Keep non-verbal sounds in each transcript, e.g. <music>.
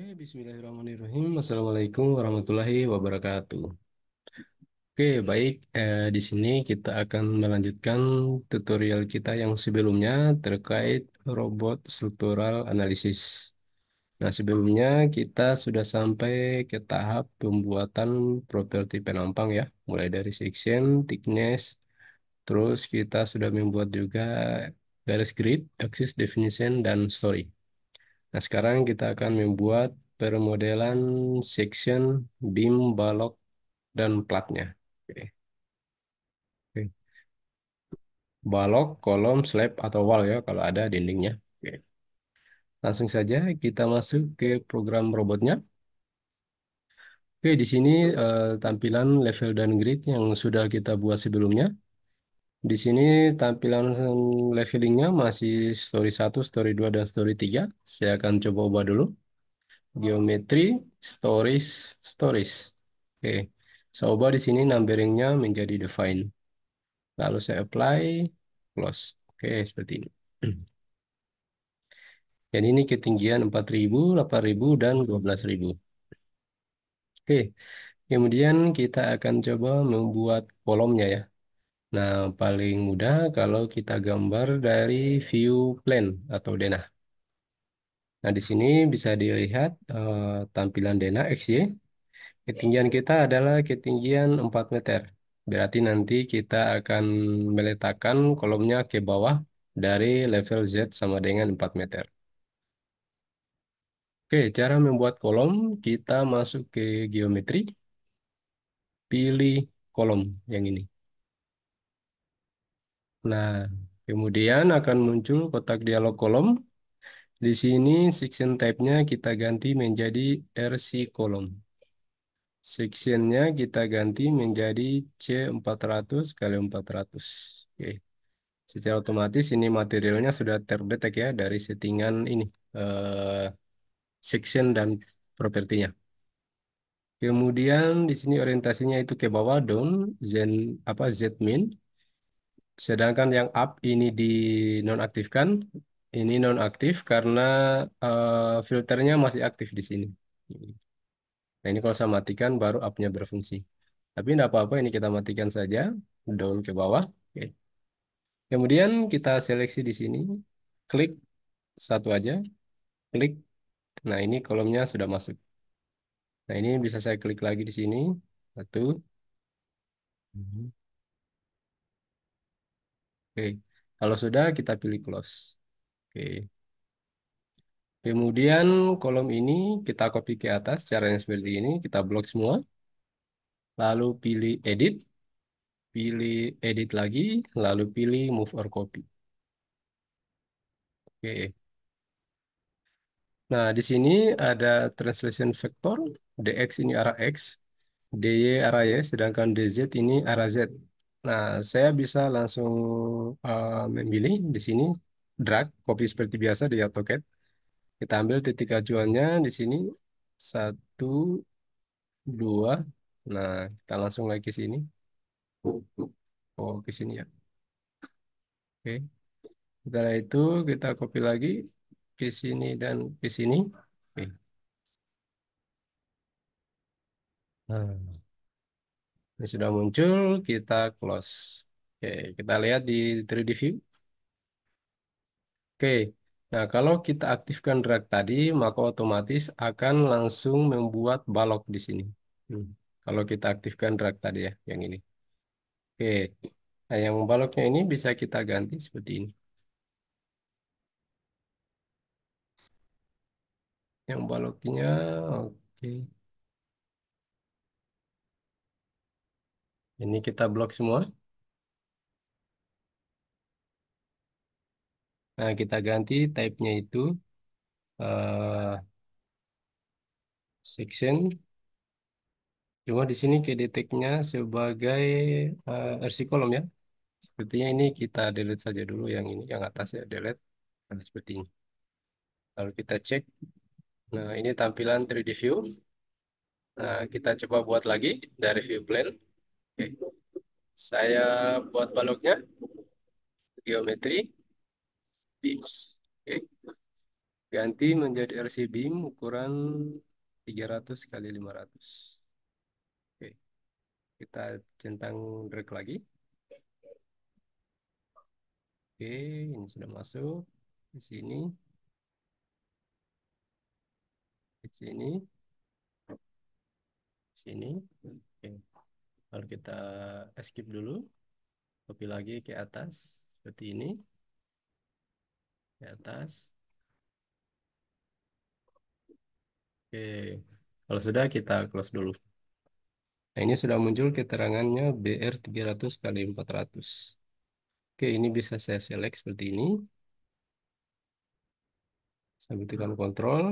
Oke, Bismillahirrahmanirrahim. Assalamualaikum warahmatullahi wabarakatuh. Oke, baik. Eh, di sini kita akan melanjutkan tutorial kita yang sebelumnya terkait robot struktural analisis. Nah, sebelumnya kita sudah sampai ke tahap pembuatan properti penampang ya, mulai dari section, thickness, terus kita sudah membuat juga garis grid, axis definition, dan story. Nah, sekarang kita akan membuat permodelan section, beam, balok, dan platnya. Oke. Oke. Balok, kolom, slab, atau wall ya kalau ada dindingnya. Oke. Langsung saja kita masuk ke program robotnya. Oke, di sini eh, tampilan level dan grid yang sudah kita buat sebelumnya. Di sini tampilan levelingnya masih story 1, story 2, dan story 3. Saya akan coba ubah dulu. Geometri, stories, stories. Oke, saya ubah di sini numberingnya menjadi define. Lalu saya apply, close. Oke, seperti ini. <clears throat> Dan ini ketinggian 4000, 8000, dan 12000. Oke, kemudian kita akan coba membuat kolomnya ya. Nah, paling mudah kalau kita gambar dari view plan atau denah. Nah, di sini bisa dilihat uh, tampilan denah XY. Ketinggian kita adalah ketinggian 4 meter. Berarti nanti kita akan meletakkan kolomnya ke bawah dari level Z sama dengan 4 meter. Oke, cara membuat kolom, kita masuk ke geometri, pilih kolom yang ini. Nah, kemudian akan muncul kotak dialog kolom. Di sini section type-nya kita ganti menjadi RC kolom. Sectionnya kita ganti menjadi C400 kali 400. Oke. Secara otomatis ini materialnya sudah terdetek ya dari settingan ini. Eh, section dan propertinya. Kemudian di sini orientasinya itu ke bawah down, zen apa z min. Sedangkan yang up ini dinonaktifkan, ini nonaktif karena uh, filternya masih aktif di sini. Nah ini kalau saya matikan baru up-nya berfungsi. Tapi tidak apa-apa, ini kita matikan saja, down ke bawah. Oke. Kemudian kita seleksi di sini, klik satu aja, klik. Nah ini kolomnya sudah masuk. Nah ini bisa saya klik lagi di sini, satu. Oke, kalau sudah kita pilih close. Oke. Kemudian kolom ini kita copy ke atas, caranya seperti ini, kita blok semua. Lalu pilih edit, pilih edit lagi, lalu pilih move or copy. Oke. Nah, di sini ada translation vector, dx ini arah x, dy arah y, sedangkan dz ini arah z. Nah, saya bisa langsung uh, memilih di sini, drag, copy seperti biasa di AutoCAD. Kita ambil titik acuannya di sini, satu, dua. Nah, kita langsung lagi ke sini. Oh, ke sini ya. Oke. Setelah itu kita copy lagi ke sini dan ke sini. Oke. Nah, ini sudah muncul, kita close. Oke, kita lihat di 3D view. Oke, nah kalau kita aktifkan drag tadi, maka otomatis akan langsung membuat balok di sini. Hmm. Kalau kita aktifkan drag tadi ya, yang ini. Oke, nah yang baloknya ini bisa kita ganti seperti ini. Yang baloknya, oke. Ini kita blok semua. Nah, kita ganti type-nya itu uh, section. Cuma di sini kedeteknya sebagai uh, RC kolom ya. Sepertinya ini kita delete saja dulu yang ini, yang atas ya, delete. Nah, seperti ini. Lalu kita cek. Nah, ini tampilan 3D view. Nah, kita coba buat lagi dari view plane. Oke. Saya buat baloknya. Geometri. Beams. Oke. Ganti menjadi RC beam ukuran 300 kali 500. Oke, kita centang drag lagi. Oke, ini sudah masuk. Di sini, di sini, di sini. Lalu kita escape dulu. Copy lagi ke atas, seperti ini. Ke atas. Oke, kalau sudah kita close dulu. Nah, ini sudah muncul keterangannya BR 300 kali 400. Oke, ini bisa saya select seperti ini. Sambil tekan kontrol,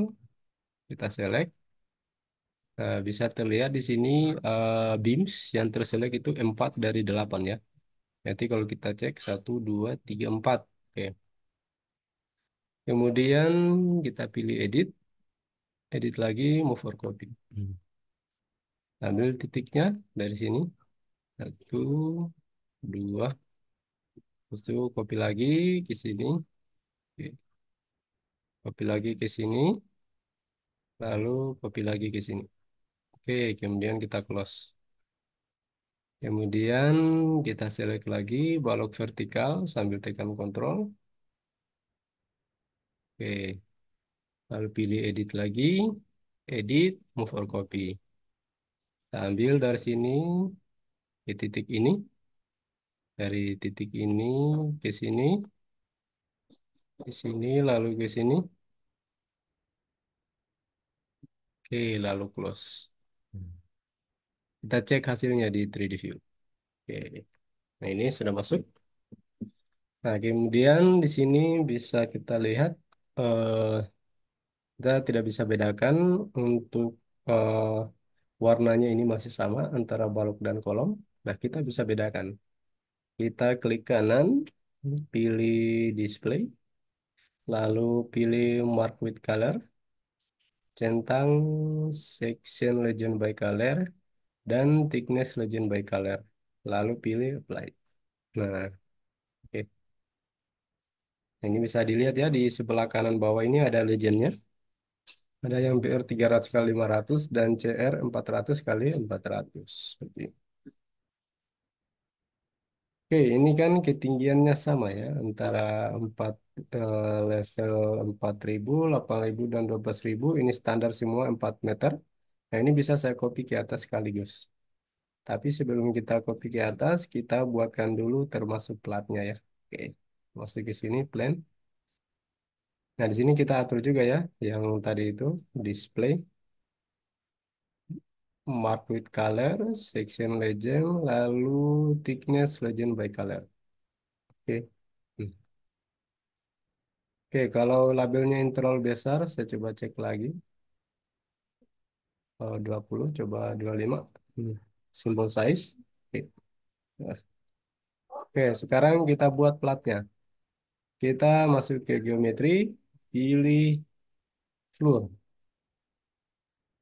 kita select. Nah, bisa terlihat di sini uh, beams yang terselect itu 4 dari 8 ya. Nanti kalau kita cek 1, 2, 3, 4. Oke. Kemudian kita pilih edit. Edit lagi, move for copy. Hmm. Ambil titiknya dari sini. Satu, dua. Terus itu copy lagi ke sini. Oke. Copy lagi ke sini. Lalu copy lagi ke sini. Oke, kemudian kita close. Kemudian kita select lagi balok vertikal sambil tekan kontrol. Oke. Lalu pilih edit lagi. Edit, move or copy. Kita ambil dari sini ke titik ini. Dari titik ini ke sini. Ke sini, lalu ke sini. Oke, lalu close. Kita cek hasilnya di 3D View. Oke. Nah, ini sudah masuk. Nah, kemudian di sini bisa kita lihat eh, kita tidak bisa bedakan untuk eh, warnanya ini masih sama antara balok dan kolom. Nah, kita bisa bedakan. Kita klik kanan, pilih display, lalu pilih mark with color, centang section legend by color, dan thickness legend by color. Lalu pilih apply. Nah, oke. Ini bisa dilihat ya di sebelah kanan bawah ini ada legendnya. Ada yang BR 300 kali 500 dan CR 400 kali 400 seperti ini. Oke, ini kan ketinggiannya sama ya antara 4 eh, level 4000, 8000 dan 12000 ini standar semua 4 meter. Nah, ini bisa saya copy ke atas sekaligus. Tapi sebelum kita copy ke atas, kita buatkan dulu termasuk platnya ya. Oke, masuk ke sini plan. Nah, di sini kita atur juga ya, yang tadi itu display, mark with color, section legend, lalu thickness legend by color. Oke. Hmm. Oke, kalau labelnya yang terlalu besar, saya coba cek lagi. Oh, 20, coba 25. Hmm. Symbol size. Oke. Oke, sekarang kita buat platnya. Kita masuk ke geometri, pilih floor.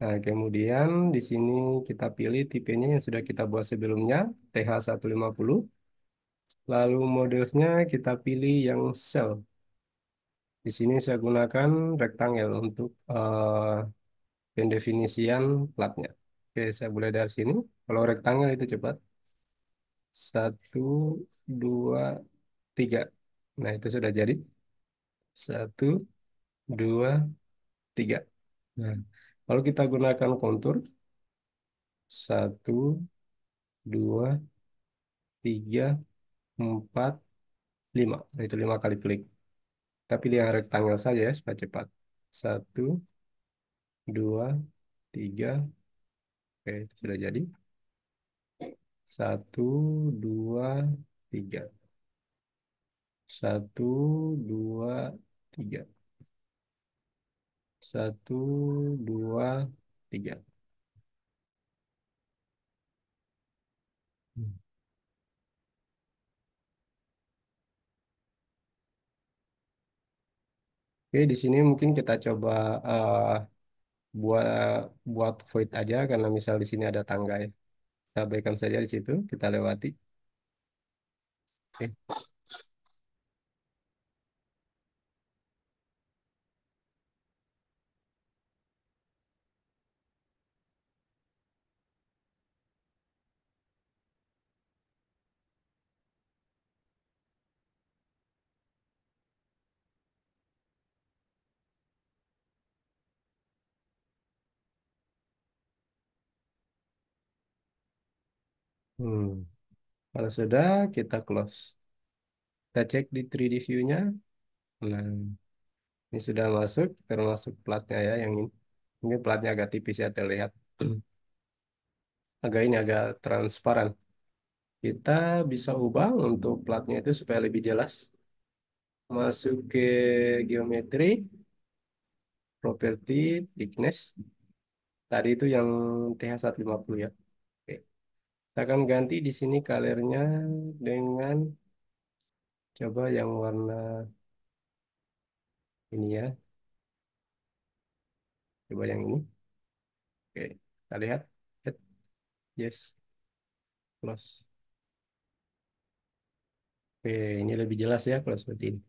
Nah, kemudian di sini kita pilih tipenya yang sudah kita buat sebelumnya, TH150. Lalu modelsnya kita pilih yang cell. Di sini saya gunakan rectangle untuk uh, pendefinisian platnya. Oke, saya mulai dari sini. Kalau rectangle itu cepat. Satu, dua, tiga. Nah, itu sudah jadi. Satu, dua, tiga. Nah, kalau kita gunakan kontur, satu, dua, tiga, empat, lima. Nah, itu lima kali klik. Tapi yang rectangle saja ya, supaya cepat. Satu, dua, tiga. Oke, sudah jadi. Satu, dua, tiga. Satu, dua, tiga. Satu, dua, tiga. Hmm. Oke, di sini mungkin kita coba uh, buat buat void aja karena misal di sini ada tangga ya. Kita abaikan saja di situ, kita lewati. Oke. Hmm. Kalau sudah, kita close. Kita cek di 3D view-nya. Nah, ini sudah masuk, termasuk platnya ya yang ini. Ini platnya agak tipis ya terlihat. <clears throat> Agak ini agak transparan. Kita bisa ubah untuk platnya itu supaya lebih jelas. Masuk ke geometri, properti, thickness. Tadi itu yang TH150 ya. Kita akan ganti di sini colornya dengan coba yang warna ini ya. Coba yang ini. Oke, kita lihat. Yes, close. Oke, ini lebih jelas ya kalau seperti ini.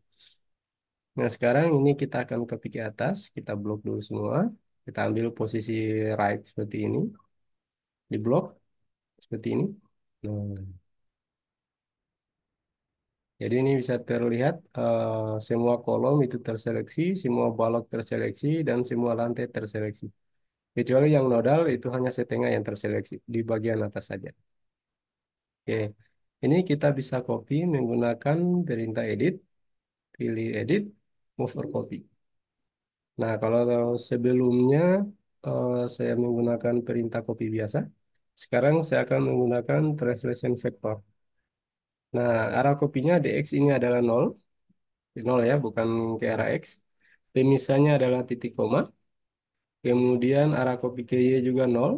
Nah, sekarang ini kita akan ke ke atas. Kita blok dulu semua. Kita ambil posisi right seperti ini. Di blok seperti ini. Nah, jadi ini bisa terlihat eh, semua kolom itu terseleksi, semua balok terseleksi, dan semua lantai terseleksi. Kecuali yang nodal itu hanya setengah yang terseleksi di bagian atas saja. Oke, ini kita bisa copy menggunakan perintah edit, pilih edit, move or copy. Nah, kalau sebelumnya eh, saya menggunakan perintah copy biasa, sekarang saya akan menggunakan translation vector. Nah, arah kopinya dx ini adalah 0, 0 ya, bukan ke arah x. Pemisahnya adalah titik koma. Kemudian arah kopi ke y juga 0.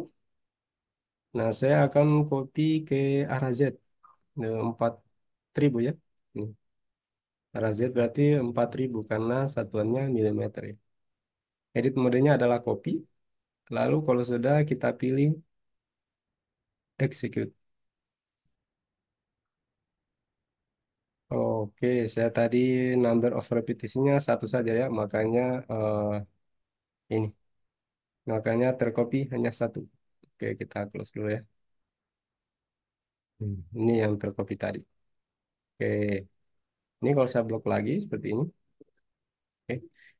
Nah, saya akan copy ke arah z, Nah, 4000 ya. Nih. Arah z berarti 4000 karena satuannya milimeter ya. Edit modenya adalah copy. Lalu kalau sudah kita pilih execute. Oke, saya tadi number of repetisinya satu saja ya, makanya eh, ini, makanya tercopy hanya satu. Oke, kita close dulu ya. Hmm, ini yang tercopy tadi. Oke, ini kalau saya blok lagi seperti ini, oke,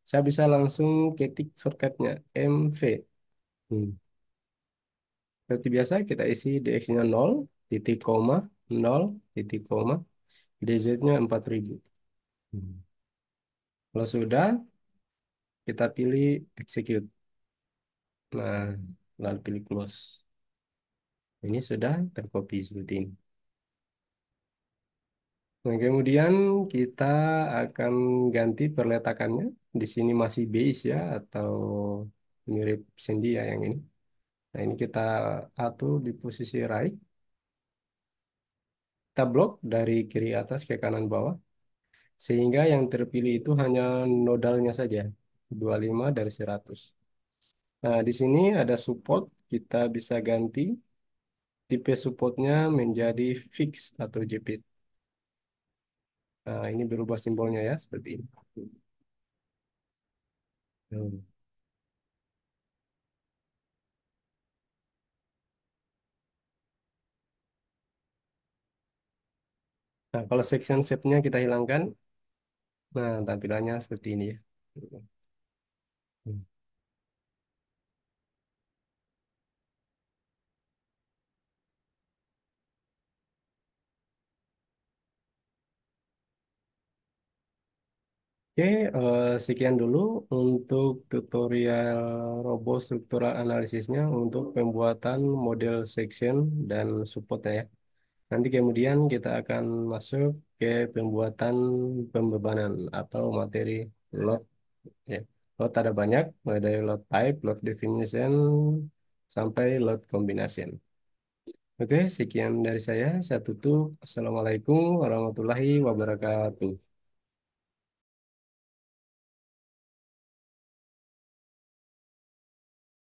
saya bisa langsung ketik shortcutnya MV. Hmm. Seperti biasa kita isi dx-nya 0, titik koma, 0, titik koma, dz-nya 4000. Hmm. Kalau sudah, kita pilih execute. Nah, lalu pilih close. Ini sudah tercopy seperti ini. Nah, kemudian kita akan ganti perletakannya. Di sini masih base ya, atau mirip sendi ya yang ini. Nah, ini kita atur di posisi right. Kita blok dari kiri atas ke kanan bawah. Sehingga yang terpilih itu hanya nodalnya saja. 25 dari 100. Nah, di sini ada support. Kita bisa ganti tipe supportnya menjadi fix atau jepit. Nah, ini berubah simbolnya ya, seperti ini. Hmm. Nah, kalau section shape-nya kita hilangkan, nah tampilannya seperti ini ya. Oke, eh, sekian dulu untuk tutorial robot struktural analisisnya untuk pembuatan model section dan supportnya ya. Nanti kemudian kita akan masuk ke pembuatan pembebanan atau materi load. Ya. Load ada banyak, mulai dari load type, load definition, sampai load combination. Oke, sekian dari saya. Saya tutup. Assalamualaikum warahmatullahi wabarakatuh.